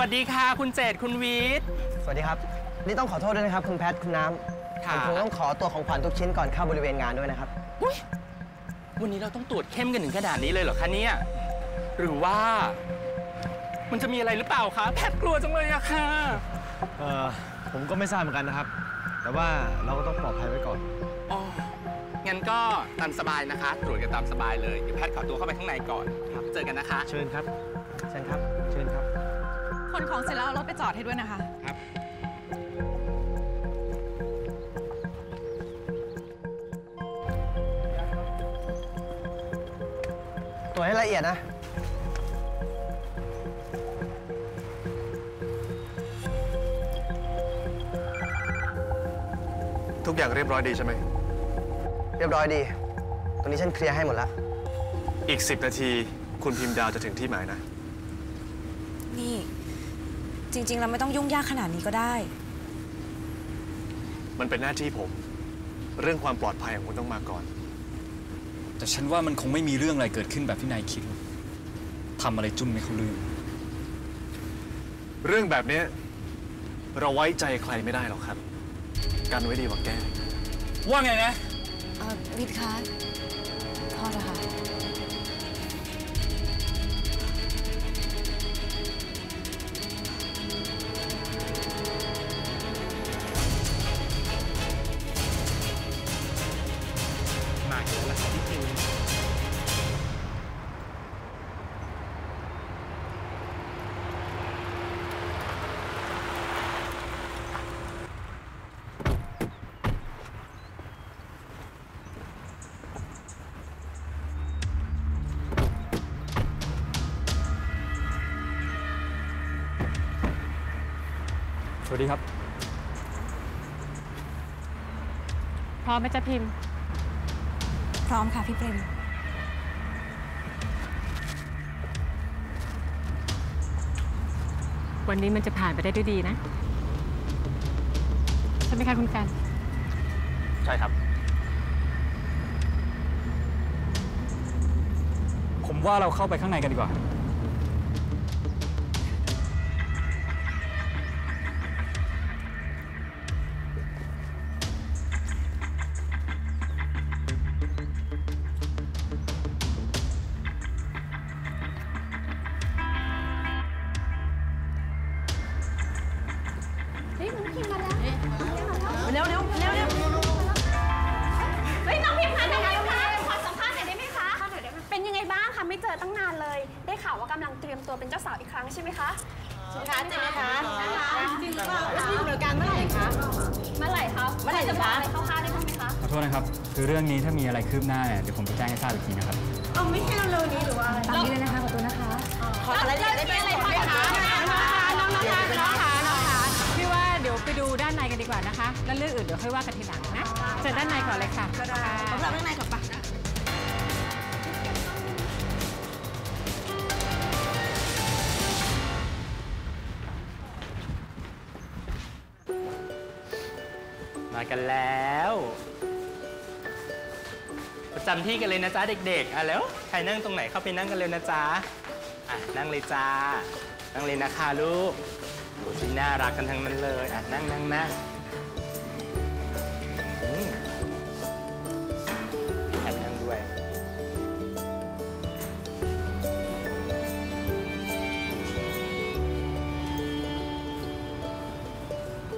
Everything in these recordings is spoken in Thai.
วัสดีค่ะ คุณเจตคุณวีทสวัสดีครับ นี่ต้องขอโทษด้วยนะครับ คุณแพทคุณน้ำค่ะผมคงต้องขอตัวของขวัญทุกชิ้นก่อนเข้าบริเวณงานด้วยนะครับอุ๊ยวันนี้เราต้องตรวจเข้มกันถึงขนาดนี้เลยเหรอคะเนี่ยหรือว่า มันจะมีอะไรหรือเปล่าคะแพทย์กลัวจังเลยอะค่ะเออผมก็ไม่ทราบเหมือนกันนะครับ แต่ว่าเราก็ต้องปลอดภัยไว้ก่อนอ๋องั้นก็ตามสบายนะคะ ตรวจกันตามสบายเลยเดี๋ยวแพทย์ขอตัวเข้าไปข้างในก่อนครับเจอกันนะคะ เชิญครับเชิญครับเชิญครับค นของเสร็จแล้วเอารถไปจอดให้ด้วยนะคะตรวจให้ละเอียดนะ ทุกอย่างเรียบร้อยดีใช่ไหม เรียบร้อยดี ตรงนี้ฉันเคลียร์ให้หมดแล้ว อีก 10 นาที คุณพิมพ์ดาวจะถึงที่หมายนะ นี่ จริง ๆ เราไม่ต้องยุ่งยากขนาดนี้ก็ได้ มันเป็นหน้าที่ผม เรื่องความปลอดภัยของคุณต้องมาก่อน แต่ฉันว่ามันคงไม่มีเรื่องอะไรเกิดขึ้นแบบที่นายคิดหรอกทำอะไรจุนไม่เข้าเรื่องเรื่องแบบเนี้ยเราไว้ใจใครไม่ได้หรอกครับ กันไว้ดีกว่าแก้ ว่าไงนะ เอ่อวิทย์คะ ดีครับ พร้อมไหมจ๊ะพิมพ์ พร้อมค่ะพี่เปรมวันนี้มันจะผ่านไปได้ด้วยดีนะ ใช่ไหมคะคุณกัน ใช่ครับ ผมว่าเราเข้าไปข้างในกันดีกว่า เร็วเร็วเร็วเร็วเฮ้ยน้องพิมพ์คะน้องพิมพ์คะขอสัมภาษณ์หน่อยได้ไหมคะเป็นยังไงบ้างคะไม่เจอตั้งนานเลย ได้ข่าวว่ากำลังเตรียมตัวเป็นเจ้าสาวอีกครั้งใช่ไหมคะจริงคะจริงไหมคะจริงหรือเปล่าแล้วพี่เหมือนกันเมื่อไหร่คะเมื่อไหร่คะเมื่อไหร่จะบอกคะอะไรคร่าวๆได้บ้างไหมคะขอโทษนะครับคือเรื่องนี้ถ้ามีอะไรคืบหน้าเนี่ยเดี๋ยวผมจะแจ้งให้ทราบอีกทีนะครับเอาไม่ใช่เร็วๆนี้หรือว่าอะไรตามนี้เลยนะคะขอตัวนะคะขออะไรได้ไหมคะน้องๆคะน้องๆคะน้องๆคะพี่ว่าเดี๋ยวไปดูด้านในกันดีกว่านะคะ แล้วเรื่องอื่นเดี๋ยวค่อยว่ากันทีหลังนะเจอด้านในก่อนเลยค่ะค่ะเราข้างในก่อนปะมากันแล้ว ประจำที่กันเลยนะจ๊ะเด็กๆ อะแล้วใครนั่งตรงไหนเข้าไปนั่งกันเลยนะจ๊ะ อะนั่งเลยจ้า นั่งเลยนะคะลูก โอ้ที่น่ารักกันทั้งนั้นเลยอะนั่งนั่งนั่งอืมแอบนั่งด้วย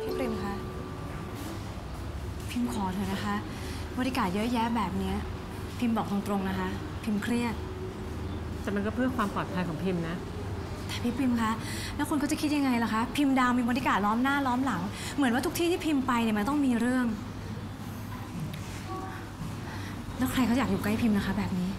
พี่เปรมคะ พิมพ์ขอเถอะนะคะ บริการเยอะแยะแบบเนี้ย พิมพ์บอกตรงๆนะคะ พิมพ์เครียด แต่มันก็เพื่อความปลอดภัยของพิมพ์นะ แต่พี่พิมพ์คะ แล้วคนก็จะคิดยังไงล่ะคะ พิมพ์ดาวมีบริการล้อมหน้าล้อมหลัง เหมือนว่าทุกที่ที่พิมพ์ไปเนี่ยมันต้องมีเรื่อง แล้วใครเขาอยากอยู่ใกล้พิมพ์นะคะแบบนี้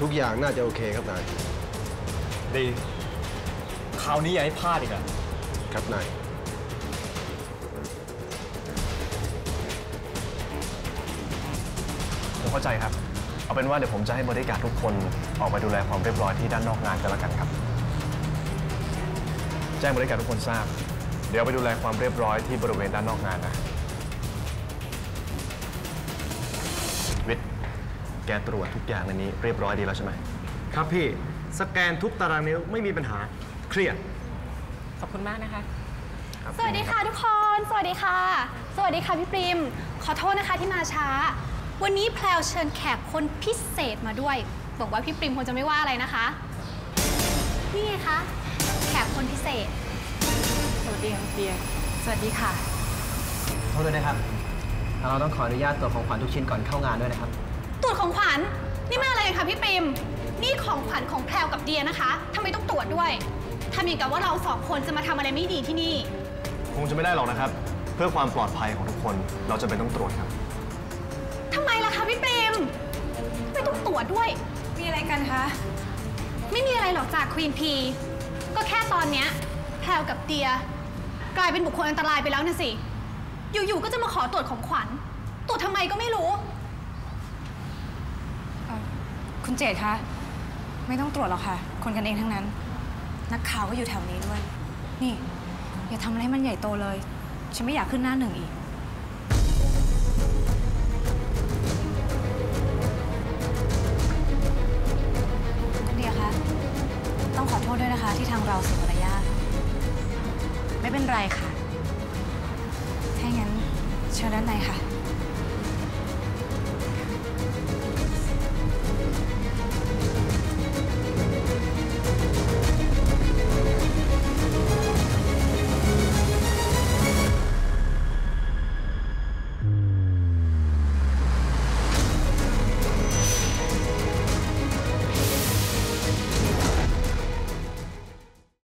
ทุกอย่างน่าจะโอเคครับนาย ดี คราวนี้อย่าให้พลาดอีกอะครับนาย ผมเข้าใจครับ เอาเป็นว่าเดี๋ยวผมจะให้บริการดทุกคนออกไปดูแลความเรียบร้อยที่ด้านนอกงานกันแล้วกันครับจ้งบริการทุกคนทราบ เดี๋ยวไปดูแลความเรียบร้อยที่บริเวณด้านนอกงานนะ วิทย์แกตรวจทุกอย่างในนี้เรียบร้อยดีแล้วใช่ไหม ครับพี่ สแกนทุกตารางนิ้วไม่มีปัญหาเครียด ขอบคุณมากนะคะ สวัสดีค่ะทุกคน สวัสดีค่ะ สวัสดีค่ะพี่ปริม ขอโทษนะคะที่มาช้า วันนี้แพลวเชิญแขกคนพิเศษมาด้วย บอกว่าพี่ปริมคงจะไม่ว่าอะไรนะคะ นี่ไงคะ แขกคนพิเศษ สวัสดีค่ะเดียสวัสดีค่ะ โทษด้วยนะครับทางเราต้องขออนุญาตตรวจของขวัญทุกชิ้นก่อนเข้างานด้วยนะครับ ตรวจของขวัญ นี่มาอะไรกันคะพี่ปริมนี่ของขวัญของแพลวกับเดียนะคะทำไมต้องตรวจด้วยทำอย่างกับว่าเราสองคนจะมาทำอะไรไม่ดีที่นี่ คงจะไม่ได้หรอกนะครับ เพื่อความปลอดภัยของทุกคน เราจะเป็นต้องตรวจครับทำไมล่ะคะพี่ปริมไม่ต้องตรวจด้วย มีอะไรกันคะ ไม่มีอะไรหรอกจากควีนพีก็แค่ตอนเนี้ยแพลวกับเดีย กลายเป็นบุคคลอันตรายไปแล้วนะสิ อยู่ๆก็จะมาขอตรวจของขวัญ ตรวจทำไมก็ไม่รู้ คุณเจตคะ ไม่ต้องตรวจหรอกค่ะ คนกันเองทั้งนั้น นักข่าวก็อยู่แถวนี้ด้วย นี่ อย่าทำอะไรให้มันใหญ่โตเลย ฉันไม่อยากขึ้นหน้าหนึ่งอีกคุณเดียคะต้องขอโทษด้วยนะคะ ที่ทางเราเสียมารยาทไม่เป็นไรค่ะ ถ้าอย่างนั้นเชิญด้านในค่ะ